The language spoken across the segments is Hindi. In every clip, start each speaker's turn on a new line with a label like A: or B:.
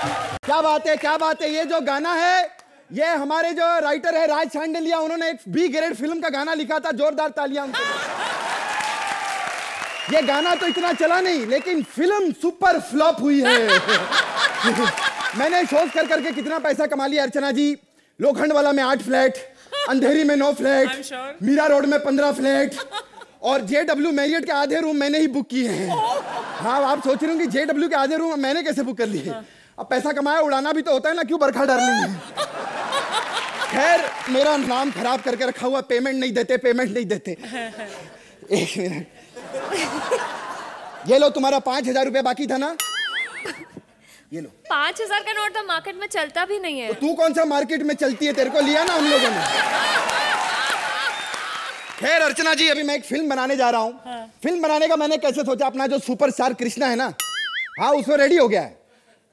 A: क्या बात है क्या बात है? ये जो गाना है ये हमारे जो राइटर है राज सांडलिया उन्होंने एक बी ग्रेड फ़िल्म का गाना लिखा था जोरदार तालियाँ उनके। ये गाना तो इतना चला नहीं लेकिन फ़िल्म सुपर फ्लॉप हुई है। मैंने शोज़ कर करके कितना पैसा कमा लिया अर्चना जी। लोखंड वाला में आठ फ्लैट अंधेरी में नौ फ्लैट
B: sure.
A: मीरा रोड में पंद्रह फ्लैट और जे डब्ल्यू मैरियट के आधे रूम मैंने ही बुक किए हैं। हाँ आप सोच रहे हो कि जे डब्ल्यू के आधे रूम मैंने कैसे बुक कर लिए? अब पैसा कमाया उड़ाना भी तो होता है ना क्यों बरखा डार्लिंग है? खैर मेरा नाम खराब करके रखा हुआ पेमेंट नहीं देते पेमेंट नहीं देते। एक मिनट। ये लो तुम्हारा पाँच हज़ार रुपया बाकी था ना? ये लो।
C: पाँच हज़ार का नोट तो मार्केट में चलता भी नहीं है।
A: तो तू कौन सा मार्केट में चलती है तेरे को? लिया ना हम लोगों ने। खैर अर्चना जी अभी मैं एक फ़िल्म बनाने जा रहा हूँ। हाँ। फ़िल्म बनाने का मैंने कैसे सोचा? अपना जो सुपरस्टार कृष्णा है ना? हाँ उसमें रेडी हो गया है।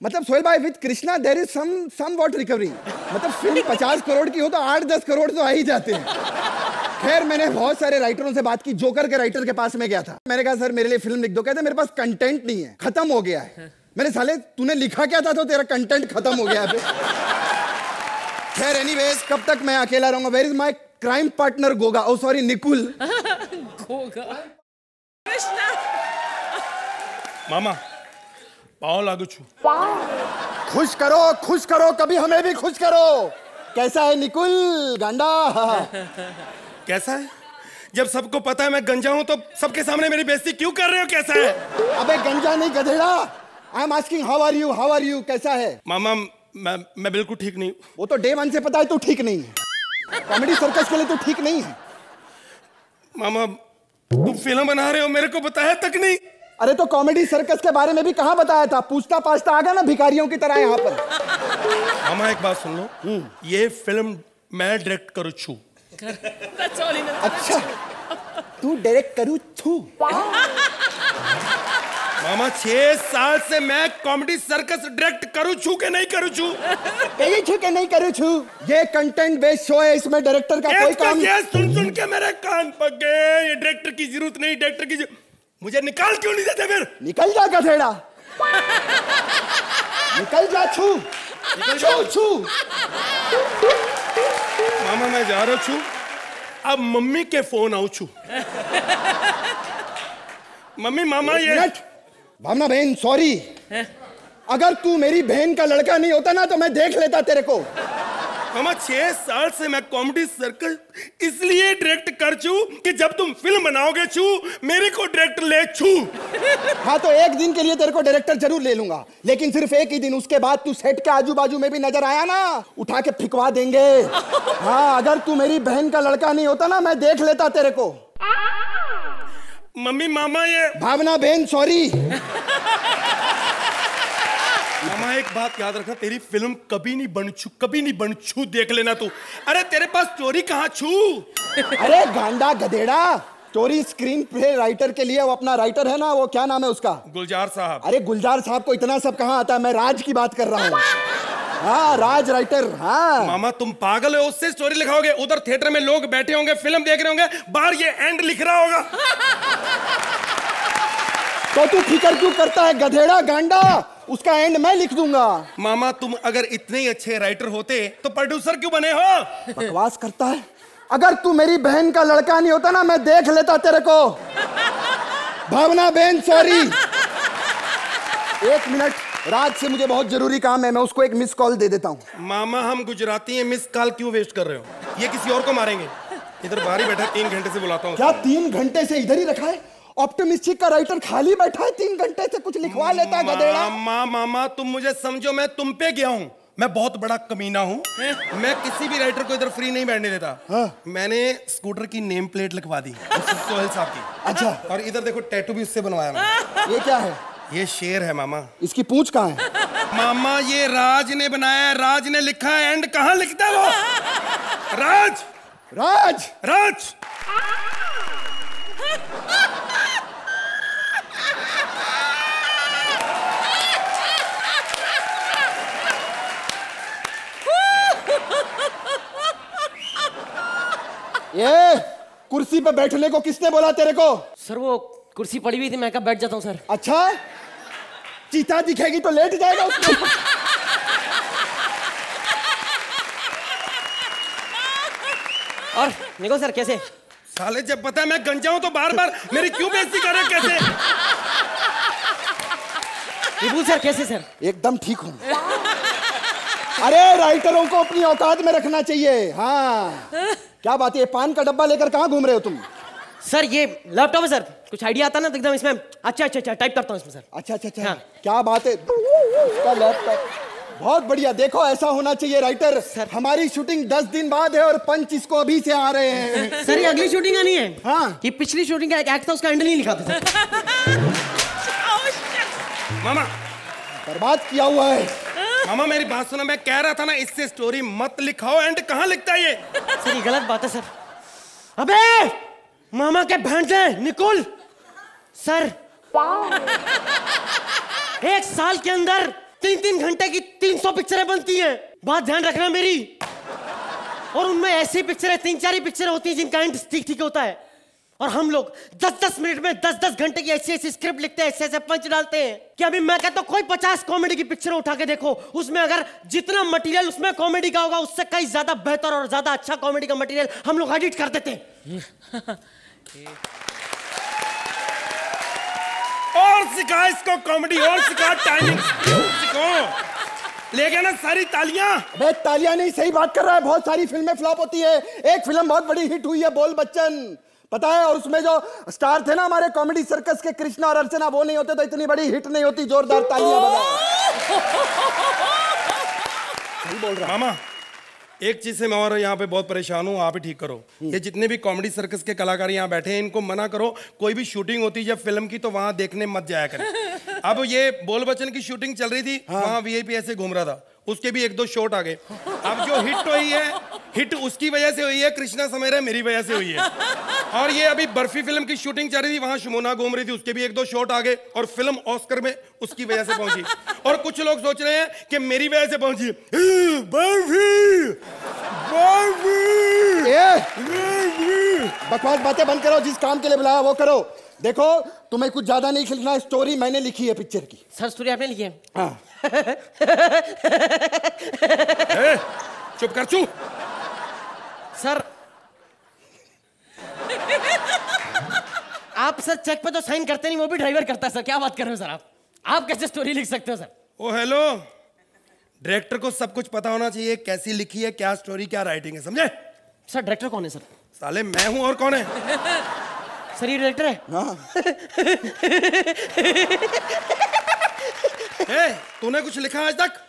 A: मतलब सोहेल भाई with Krishna there is some somewhat recovery मतलब फ़िल्म पचास करोड़ की हो तो आठ दस करोड़ तो आ ही जाते हैं। खैर मैंने बहुत सारे राइटरों से बात की जोकर के राइटर के पास में गया था। मैंने कहा सर मेरे लिए फ़िल्म लिख दो। कहते मेरे पास कंटेंट नहीं है खत्म हो गया है। मैंने साले तूने लिखा क्या था तो तेरा कंटेंट खत्म हो गया है खैर एनीवेज कब तक मैं अकेला रहूँगा? Where is my crime partner Goga oh sorry Nikul
B: Krishna
D: मामा पाँव लागू छू।
A: खुश करो खुश करो कभी हमें भी खुश करो। कैसा है निकुल गांडा?
D: कैसा है? जब सबको पता है मैं गंजा हूँ तो सबके सामने मेरी बेइज्जती क्यों कर रहे हो? कैसा है?
A: अबे गंजा नहीं गधेड़ा। I am asking how are you how are you कैसा है?
D: मामा मैं मैं बिल्कुल ठीक नहीं हूँ।
A: वो तो डे वन से पता है तू ठीक नहीं है। कॉमेडी सर्कस के लिए तू ठीक नहीं है।
D: मामा तुम फ़िल्म बना रहे हो मेरे को बताया तक नहीं।
A: अरे तो कॉमेडी सर्कस के बारे में भी कहा बताया था? पूछता पाछता आ गया ना भिखारियों की तरह यहाँ पर।
D: मामा एक बात सुन लो। ये फ़िल्म मैं डायरेक्ट करू छू.
A: अच्छा तू डायरेक्ट करू थू
D: मामा छह साल से मैं कॉमेडी सर्कस डायरेक्ट करू छू के नहीं करू छू?
A: कहीं छू के नहीं करू छू। ये कंटेंट बेस्ड शो है इसमें डायरेक्टर का कोई
D: तो
A: काम
D: ये सुन सुन के मेरे कान पक गए। ये डायरेक्टर की ज़रूरत नहीं डायरेक्टर की जरूरत- मुझे निकाल क्यों नहीं देते फिर?
A: निकल जा गधेड़ा। निकल जा छू। छू छू।
D: मामा मैं जा रहा छू। अब मम्मी के फ़ोन आऊ छू। मम्मी मामा ये
A: भावना बहन सॉरी अगर तू मेरी बहन का लड़का नहीं होता ना तो मैं देख लेता तेरे को।
D: मामा छह साल से मैं कॉमेडी सर्कल इसलिए डायरेक्ट कर छू कि जब तुम फ़िल्म बनाओगे छू मेरे को डायरेक्ट ले छू
A: हाँ तो एक दिन के लिए तेरे को डायरेक्टर ज़रूर ले लूँगा। लेकिन सिर्फ़ एक ही दिन उसके बाद तू सेट के आजू बाजू में भी नज़र आया ना उठा के फिकवा देंगे। हाँ अगर तू मेरी बहन का लड़का नहीं होता ना मैं देख लेता तेरे को।
D: मम्मी मामा ये
A: भावना बहन सॉरी
D: मामा एक बात याद रखना तेरी फ़िल्म कभी नहीं बन छू कभी नहीं बन छू देख लेना तू। अरे तेरे पास चोरी कहाँ छू?
A: अरे गांडा गधेड़ा स्टोरी स्क्रीन प्ले राइटर के लिए वो अपना राइटर है ना वो क्या नाम है उसका?
D: गुलजार साहब।
A: अरे गुलजार साहब को इतना सब कहाँ आता है मैं राज की बात कर रहा हूँ। हाँ राज राइटर हाँ।
D: मामा तुम पागल हो उससे स्टोरी लिखाओगे। उधर थिएटर में लोग बैठे होंगे फ़िल्म देख रहे होंगे बाहर ये एंड लिख रहा होगा।
A: तो तू फिकर क्यों करता है गधेड़ा गांडा? उसका एंड मैं लिख दूँगा।
D: मामा तुम अगर इतने ही अच्छे राइटर होते तो प्रोड्यूसर क्यों बने हो?
A: बकवास करता है। अगर तू मेरी बहन का लड़का नहीं होता ना मैं देख लेता तेरे को। भावना बहन सॉरी एक मिनट राज से मुझे बहुत ज़रूरी काम है मैं उसको एक मिस कॉल दे देता हूँ।
D: मामा हम गुजराती हैं मिस कॉल क्यों वेस्ट कर रहे हो? ये किसी और को मारेंगे। इधर बाहर ही बैठा तीन घंटे से बुलाता हूँ।
A: क्या तीन घंटे से इधर ही रखा है? ऑप्टिमिस्टिक का राइटर खाली बैठा है तीन घंटे से कुछ लिखवा लेता है गधेड़ा।
D: मामा मामा तुम मुझे समझो मैं तुम पे गया हूँ। मैं बहुत बड़ा कमीना हूँ। मैं किसी भी राइटर को इधर फ्री नहीं बैठने देता।
A: हाँ।
D: मैंने स्कूटर की नेम प्लेट लिखवा दी सोहेल साहब की।
A: अच्छा।
D: और इधर देखो टैटू भी उससे बनवाया मैंने।
A: ये क्या है?
D: ये शेर है मामा।
A: इसकी पूछ कहाँ है?
D: मामा ये राज ने बनाया राज ने लिखा है एंड कहाँ लिखता है वो? राज!
A: राज!
D: राज!
A: ये कुर्सी पे बैठने को किसने बोला तेरे को?
E: सर वो कुर्सी पड़ी हुई थी मैं कब बैठ जाता हूँ सर?
A: अच्छा चीता दिखेगी तो लेट जाएगा उसको।
E: और निकल सर कैसे?
D: साले जब पता है मैं गंजा हूँ तो बार बार मेरी क्यों बेइज्जती कर रहे कैसे?
E: विभू सर कैसे सर?
A: एकदम ठीक हूँ अरे राइटरों को अपनी औकात में रखना चाहिए। हाँ। क्या बात है पान का डब्बा लेकर कहाँ घूम रहे हो तुम?
E: सर ये लैपटॉप है सर। कुछ आइडिया आता ना तो एकदम इसमें अच्छा अच्छा अच्छा टाइप करता हूँ इसमें सर।
A: अच्छा अच्छा अच्छा।
E: हाँ।
A: क्या बात है। लैपटॉप बहुत बढ़िया। देखो ऐसा होना चाहिए राइटर
E: सर।
A: हमारी शूटिंग दस दिन बाद है और पंच इसको अभी से आ रहे हैं।
E: सर ये अगली शूटिंग आनी है।
A: हाँ।
E: ये पिछली शूटिंग का एक एक्ट था उसका हैंडल नहीं लिखा था सर।
B: Oh!
D: मामा
A: बर्बाद किया हुआ है।
D: मामा, मेरी बात सुनो, मैं कह रहा था ना, इससे स्टोरी मत लिखाओ एंड कहाँ लिखता है ये?
E: सर, ये गलत बात है, सर। अबे! मामा के भांजे निकुल! सर। एक साल के अंदर तीन तीन घंटे की तीन सौ पिक्चरें बनती हैं। बात ध्यान रखना मेरी। और उनमें ऐसी पिक्चरें तीन चार ही पिक्चरें होती हैं जिनका एंड ठीक ठीक होता है। और हम लोग दस दस मिनट में दस दस घंटे की ऐसी ऐसी स्क्रिप्ट लिखते हैं ऐसे ऐसे पंच डालते हैं कि अभी मैं कहता हूँ कोई पचास कॉमेडी की पिक्चर उठा के देखो उसमें अगर जितना मटेरियल उसमें कॉमेडी का होगा उससे कहीं ज़्यादा बेहतर और ज़्यादा अच्छा कॉमेडी का मटेरियल हम लोग एडिट कर देते हैं।
D: और सिखा इसको कॉमेडी और सिखा टाइमिंग सिखो। ले गया ना सारी तालियाँ।
A: अबे तालियाँ नहीं सही बात कर रहा है बहुत सारी फ़िल्में फ्लॉप होती है। एक फ़िल्म बहुत बड़ी हिट हुई है बोल बच्चन। पता है और उसमें जो स्टार थे ना हमारे कॉमेडी सर्कस के कृष्णा और अर्चना वो नहीं होते तो इतनी बड़ी हिट नहीं होती जोरदार तालियाँ बजाओ। सही बोल रहा।
D: मामा एक चीज़ से मैं और यहाँ पे बहुत परेशान हूँ आप ही ठीक करो। ये जितने भी कॉमेडी सर्कस के कलाकार यहाँ बैठे हैं इनको मना करो कोई भी शूटिंग होती है जब फ़िल्म की तो वहाँ देखने मत जाया करें। अब ये बोल बच्चन की शूटिंग चल रही थी हाँ। वहाँ वीआईपी ऐसे घूम रहा था उसके भी एक दो शॉट आ गए। अब जो हिट हुई है हिट उसकी वजह से हुई है कृष्णा समेरा मेरी वजह से हुई है। और ये अभी बर्फ़ी फ़िल्म की शूटिंग चल रही थी वहाँ शुमोना घूम रही थी उसके भी एक दो शॉट आ गए और फ़िल्म ऑस्कर में उसकी वजह से पहुँची। और कुछ लोग सोच रहे हैं कि मेरी वजह से पहुँची। बर्फ़ी! बर्फ़ी!
A: बकवास बातें बंद करो जिस काम के लिए बुलाया वो करो। देखो तुम्हें कुछ ज़्यादा नहीं लिखना स्टोरी मैंने लिखी है पिक्चर की।
E: सर स्टोरी आपने लिखी है?
A: हाँ।
D: ए, चुप कर चू
E: सर। आप सर चेक पे तो साइन करते नहीं वो भी ड्राइवर करता है सर। क्या बात कर रहे हो सर आप? आप कैसे स्टोरी लिख सकते हो सर?
D: ओ हेलो डायरेक्टर को सब कुछ पता होना चाहिए कैसी लिखी है क्या स्टोरी क्या राइटिंग है समझे?
E: सर डायरेक्टर कौन है सर?
D: साले मैं हूँ और कौन है?
E: सर ये डायरेक्टर है?
A: हाँ।
D: ए, तूने कुछ लिखा आज तक?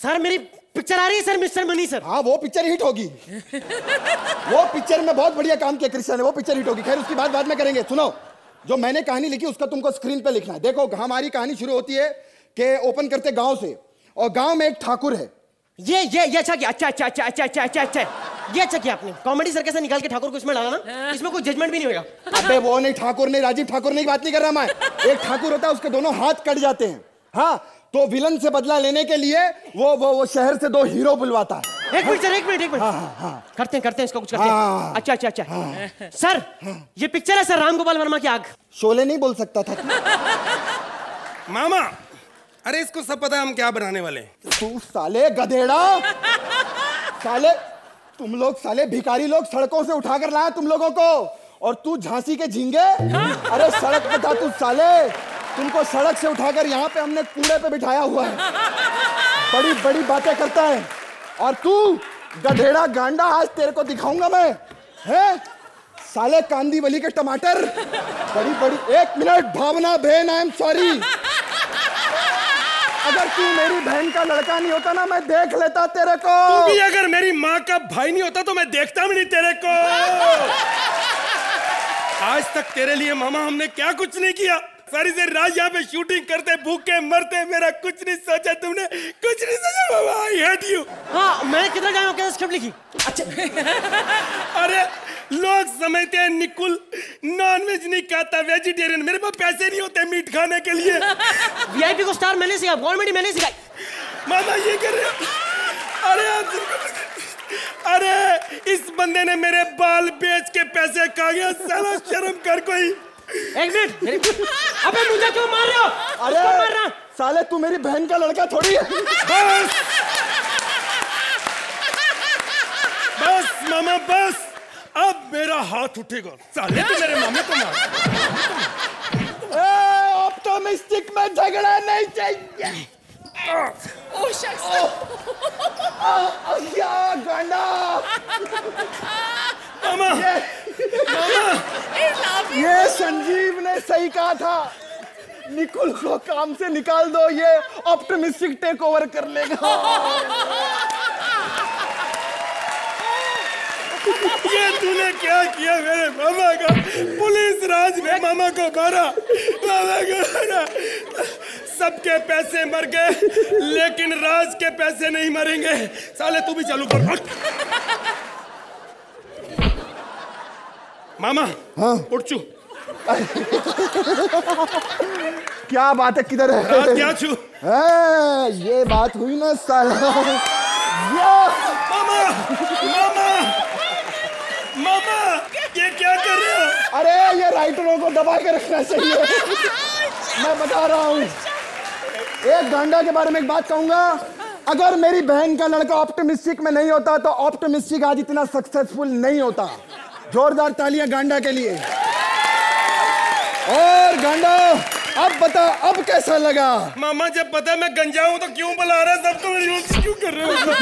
E: सर मेरी पिक्चर आ रही है सर मिस्टर मनी सर।
A: हाँ वो पिक्चर हिट होगी। वो पिक्चर में बहुत बढ़िया काम किया कृष्णा ने वो पिक्चर हिट होगी। खैर उसकी बात बाद में करेंगे। सुनो जो मैंने कहानी लिखी उसका तुमको स्क्रीन पे लिखना है। देखो हमारी कहानी शुरू होती है कि ओपन करते गाँव से और गाँव में एक ठाकुर है।
E: ये ये ये अच्छा किया। अच्छा अच्छा अच्छा अच्छा अच्छा अच्छा अच्छा। ये अच्छा किया आपने। कॉमेडी सर कैसे निकाल के ठाकुर को इसमें डाला ना इसमें कोई जजमेंट भी नहीं होगा
A: अबे वो नहीं ठाकुर नहीं राजीव ठाकुर नहीं बात नहीं कर रहा मैं। एक ठाकुर होता है उसके दोनों हाथ कट जाते हैं। हाँ तो विलन से बदला लेने के लिए वो वो वो शहर से दो हीरो बुलवाता है।
E: एक मिनट सर एक मिनट एक मिनट। हाँ, हाँ, करते हैं करते हैं इसको कुछ करते
A: हाँ।
E: हैं अच्छा अच्छा अच्छा। सर ये पिक्चर है सर राम गोपाल वर्मा की आग।
A: शोले नहीं बोल सकता था।
D: मामा अरे इसको सब पता है हम क्या बनाने वाले
A: तू साले गधेड़ा। साले तुम लोग साले भिखारी लोग सड़कों से उठाकर लाया तुम लोगों को। और तू झांसी के झींगे। अरे सड़क पे था तू साले। तुमको सड़क से उठाकर यहाँ पे हमने कूड़े पे बिठाया हुआ है। बड़ी बड़ी बातें करता है। और तू, गधेड़ा गांडा, आज तेरे को दिखाऊँगा मैं। है? साले कांदी वली के टमाटर। बड़ी बड़ी, एक मिनट, भावना बहन आई एम सॉरी अगर तू मेरी बहन का लड़का नहीं होता ना, मैं देख लेता तेरे को।
D: तू भी अगर मेरी माँ का भाई नहीं होता तो मैं देखता भी नहीं तेरे को। आज तक तेरे लिए मामा हमने क्या कुछ नहीं किया? सारी से रात यहाँ पे शूटिंग करते भूखे मरते मेरा कुछ नहीं सोचा तुमने। कुछ नहीं सोचा मामा आई हेट यू
E: हाँ मैंने किधर जाया कैसे स्क्रिप्ट लिखी। अच्छा।
D: अरे लोग समझते हैं निकुल नॉन वेज नहीं खाता वेजिटेरियन मेरे पास पैसे नहीं होते मीट खाने के लिए।
E: वीआईपी को स्टार मैंने सिखाया कॉमेडी मैंने सिखाई
D: मामा ये कर रहे हो? अरे आप अरे इस बंदे ने मेरे बाल बेच के पैसे खा गया साला शर्म कर कोई।
E: एक मिनट अबे मुझे क्यों मार रहे हो?
A: अरे
E: मार रहा
A: साले तू मेरी बहन का लड़का थोड़ी है।
D: बस। बस मामा बस। अब मेरा हाथ उठेगा। साले तू मेरे मामे को मार।
A: ऑप्टोमिस्टिक में झगड़ा नहीं चाहिए।
B: Oh, shucks.
A: क्या गांडा
D: मामा
B: He's laughing.
A: ये संजीव ने सही कहा था निकुल को काम से निकाल दो ये ऑप्टोमिस्टिक टेक ओवर कर लेगा
D: ये तूने क्या किया मेरे मामा का पुलिस राज में मामा को मारा मामा को मारा सबके पैसे मर गए लेकिन राज के पैसे नहीं मरेंगे। साले तू भी चालू कर। मामा हाँ। उठ
A: क्या बात है किधर है?
D: रात क्या छू।
A: ये बात हुई ना साला।
D: मामा मामा मामा ये क्या कर रहे हो?
A: अरे ये राइटरों को दबा के रखना चाहिए। मैं बता रहा हूँ। एक गांडा के बारे में एक बात कहूँगा। अगर मेरी बहन का लड़का ऑप्टोमिस्टिक में नहीं होता तो ऑप्टोमिस्टिक आज इतना सक्सेसफुल नहीं होता। जोरदार तालियाँ गांडा के लिए। और गांडा, अब बता अब कैसा लगा?
D: मामा, जब पता मैं गंजा हूँ तो क्यों बुला रहा सबको से क्यों कर रहे हो।